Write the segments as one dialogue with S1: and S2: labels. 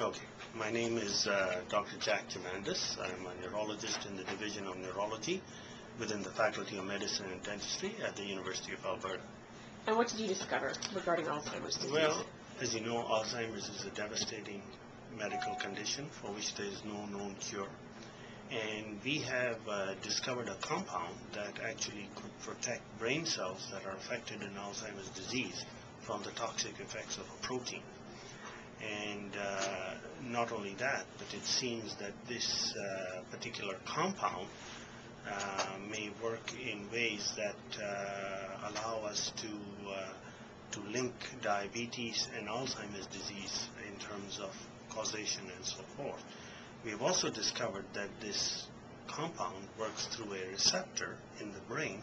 S1: Okay. My name is uh, Dr. Jack Jhamandas. I'm a neurologist in the Division of Neurology within the Faculty of Medicine and Dentistry at the University of Alberta.
S2: And what did you discover regarding Alzheimer's disease?
S1: Well, as you know, Alzheimer's is a devastating medical condition for which there is no known cure. And we have uh, discovered a compound that actually could protect brain cells that are affected in Alzheimer's disease from the toxic effects of a protein. And uh, not only that, but it seems that this uh, particular compound uh, may work in ways that uh, allow us to uh, to link diabetes and Alzheimer's disease in terms of causation and so forth. We have also discovered that this compound works through a receptor in the brain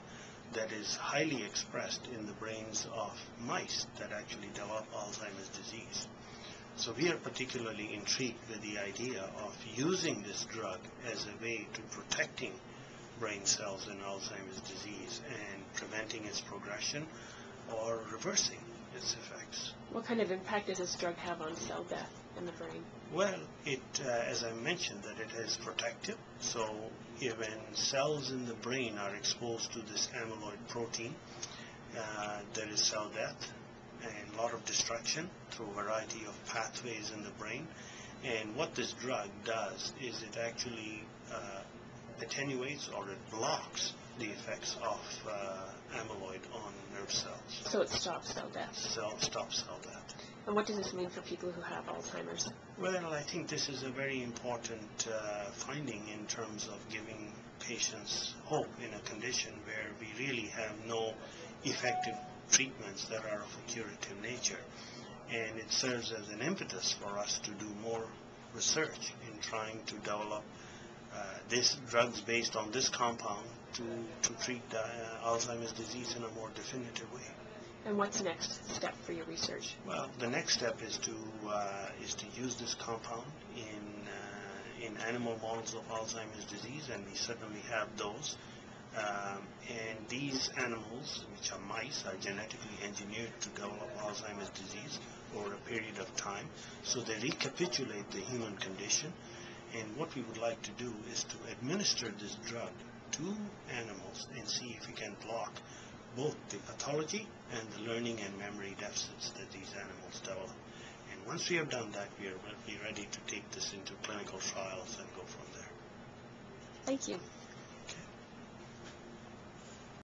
S1: that is highly expressed in the brains of mice that actually develop Alzheimer's disease. So we are particularly intrigued with the idea of using this drug as a way to protecting brain cells in Alzheimer's disease and preventing its progression or reversing its effects.
S2: What kind of impact does this drug have on cell death in the brain?
S1: Well, it, uh, as I mentioned, that it is protective. So when cells in the brain are exposed to this amyloid protein, uh, there is cell death and a lot of destruction through a variety of pathways in the brain. And what this drug does is it actually uh, attenuates or it blocks the effects of uh, amyloid on nerve cells.
S2: So it stops cell death.
S1: Cell stops cell death.
S2: And what does this mean for people who have Alzheimer's?
S1: Well, I think this is a very important uh, finding in terms of giving patients hope in a condition where we really have no effective treatments that are of a curative nature. And it serves as an impetus for us to do more research in trying to develop uh, this drugs based on this compound to, to treat uh, Alzheimer's disease in a more definitive way.
S2: And what's the next step for your research?
S1: Well, the next step is to uh, is to use this compound in uh, in animal models of Alzheimer's disease, and we certainly have those. Um, and these animals, which are mice, are genetically engineered to develop Alzheimer's disease over a period of time. So they recapitulate the human condition. And what we would like to do is to administer this drug to animals and see if we can block both the pathology and the learning and memory deficits that these animals develop. And once we have done that, we are be ready to take this into clinical trials and go from there.
S2: Thank you.